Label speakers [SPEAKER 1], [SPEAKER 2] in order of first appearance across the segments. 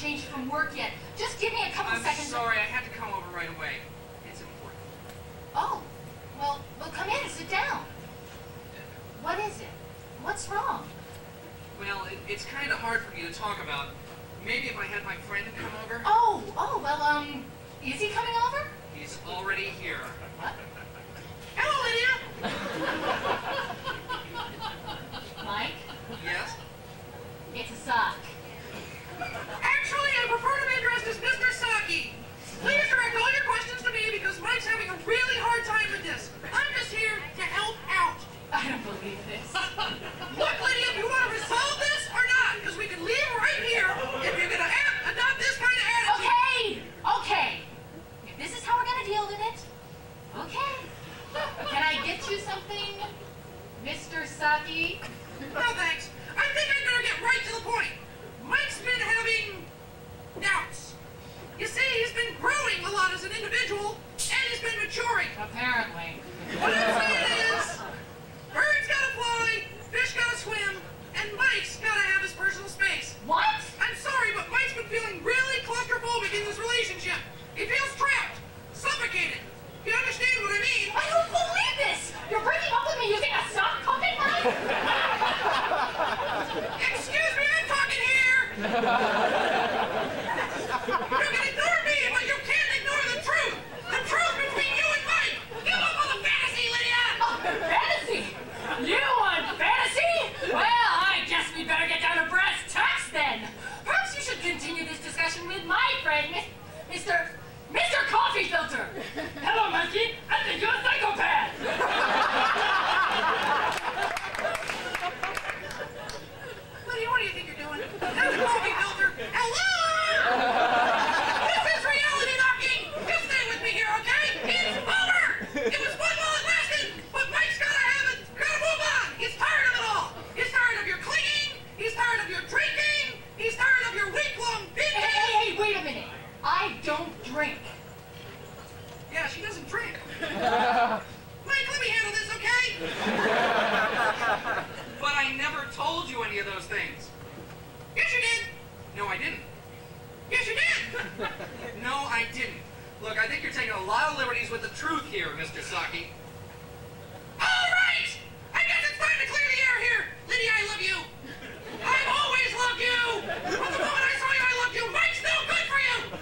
[SPEAKER 1] changed from work yet. Just give me a couple
[SPEAKER 2] I'm
[SPEAKER 1] seconds.
[SPEAKER 2] I'm sorry, I had to come over right away. It's important.
[SPEAKER 1] Oh, well, well, come in, sit down. What is it? What's wrong?
[SPEAKER 2] Well, it, it's kind of hard for me to talk about. Maybe if I had my friend come over.
[SPEAKER 1] Oh, oh, well, um, is he coming over?
[SPEAKER 2] He's already here.
[SPEAKER 1] What?
[SPEAKER 2] Hello, Lydia!
[SPEAKER 1] Mike?
[SPEAKER 2] Yes?
[SPEAKER 1] It's a sock.
[SPEAKER 2] Saki? No, thanks.
[SPEAKER 1] I
[SPEAKER 2] think I'm going to
[SPEAKER 1] get
[SPEAKER 2] right to the point. you can ignore me, but you can't ignore the truth. The truth between you and Give up on the fantasy, Lydia.
[SPEAKER 1] Fantasy? You want fantasy? Well, I guess we better get down to brass tacks then. Perhaps you should continue this discussion with my friend, Mr. don't drink.
[SPEAKER 2] Yeah, she doesn't drink. Mike, let me handle this, okay? but I never told you any of those things. Yes, you did. No, I didn't. Yes, you did. no, I didn't. Look, I think you're taking a lot of liberties with the truth here, Mr. Socky.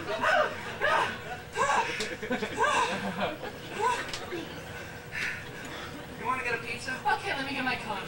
[SPEAKER 2] you want to get a pizza?
[SPEAKER 1] Okay,
[SPEAKER 2] let me get my cone.